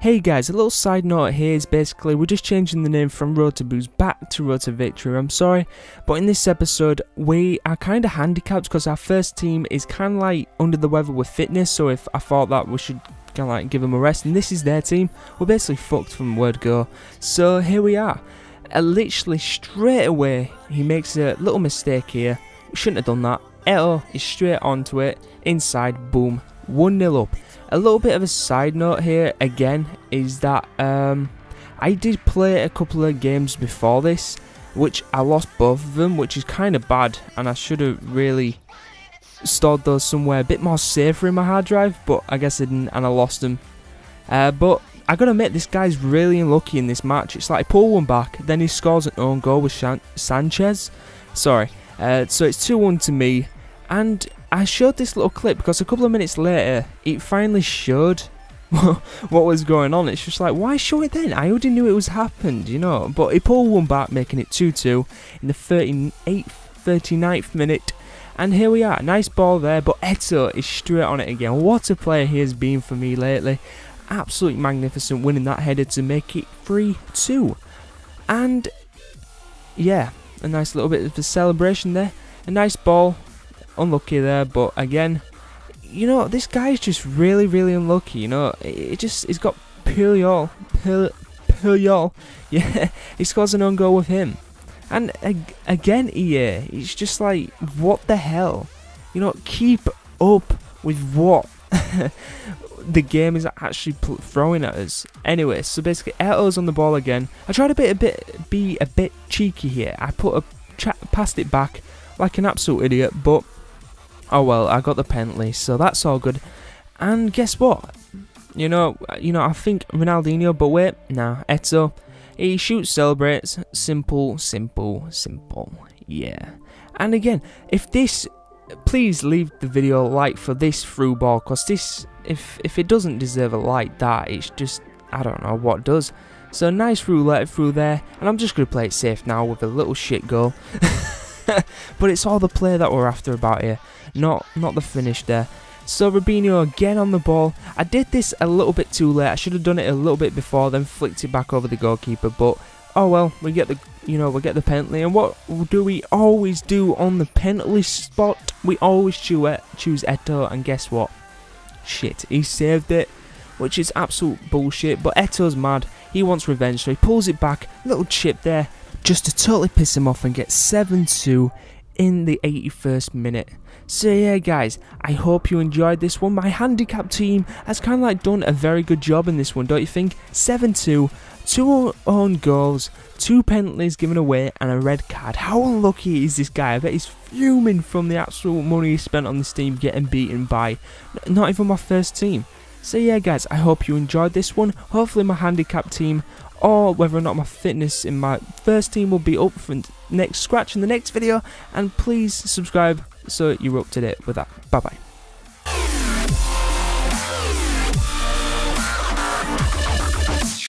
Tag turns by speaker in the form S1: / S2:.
S1: Hey guys, a little side note here is basically we're just changing the name from Road to Booze back to Road to Victory. I'm sorry, but in this episode we are kind of handicapped because our first team is kind of like under the weather with fitness. So if I thought that we should kind of like give them a rest, and this is their team, we're basically fucked from word go. So here we are. Uh, literally straight away he makes a little mistake here. Shouldn't have done that. Eto'o is straight onto it. Inside, boom, 1 0 up. A little bit of a side note here again is that um, I did play a couple of games before this, which I lost both of them, which is kind of bad, and I should have really stored those somewhere a bit more safer in my hard drive, but I guess I didn't, and I lost them. Uh, but I gotta admit, this guy's really unlucky in this match. It's like pull one back, then he scores an own goal with Shan Sanchez. Sorry. Uh, so it's 2 1 to me, and I showed this little clip because a couple of minutes later, it finally showed what was going on. It's just like, why show it then? I already knew it was happened, you know. But he pulled one back, making it 2 2 in the 38th, 39th minute. And here we are. Nice ball there, but Eto'o is straight on it again. What a player he has been for me lately. Absolutely magnificent winning that header to make it 3 2. And yeah, a nice little bit of a celebration there. A nice ball, unlucky there, but again, you know, this guy's just really, really unlucky. You know, it just he's got Puyol, Puyol, yeah, he scores an own goal with him, and again, EA, it's uh, just like what the hell, you know, keep up with what the game is actually throwing at us. Anyway, so basically, Eto'o's on the ball again. I tried a bit, a bit, be a bit cheeky here. I put a passed it back like an absolute idiot, but oh well, I got the penalty, so that's all good. And guess what? You know, you know, I think Ronaldinho, but wait, nah, Eto'o, he shoots, celebrates, simple, simple, simple, yeah. And again, if this, please leave the video a like for this through ball, cause this, if if it doesn't deserve a like, that it's just, I don't know what does. So nice roulette through there, and I'm just gonna play it safe now with a little shit goal. but it's all the play that we're after about here, not not the finish there. So Robinho again on the ball. I did this a little bit too late. I should have done it a little bit before, then flicked it back over the goalkeeper. But oh well, we get the you know we get the penalty. And what do we always do on the penalty spot? We always choose choose Eto'o, and guess what? Shit, he saved it, which is absolute bullshit. But Eto's mad. He wants revenge, so he pulls it back. Little chip there just to totally piss him off and get 7-2 in the 81st minute. So yeah guys, I hope you enjoyed this one. My handicap team has kind of like done a very good job in this one, don't you think? 7-2, two own goals, two penalties given away and a red card. How unlucky is this guy? I bet he's fuming from the absolute money he spent on this team getting beaten by not even my first team. So yeah guys, I hope you enjoyed this one. Hopefully my handicap team or whether or not my fitness in my first team will be up for next scratch in the next video. And please subscribe so you're up to date with that. Bye bye